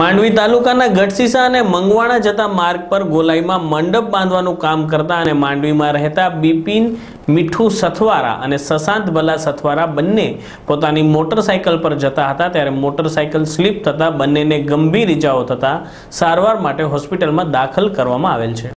માંડવી તાલુકાના ગઢસીસા અને મંગવાણા જતા માર્ગ પર ગોલાઈમાં મંડપ બાંધવાનું કામ કરતા અને માંડવીમાં રહેતા બિપિન, મીઠું સથવારા અને સશાંત ભલા સથવારા બંને પોતાની મોટરસાયકલ પર જતા હતા. ત્યારે મોટરસાયકલ સ્લીપ થતાં બંનેને ગંભીર ઇજાઓ થતાં સારવાર માટે હોસ્પિટલમાં દાખલ કરવામાં આવેલ છે.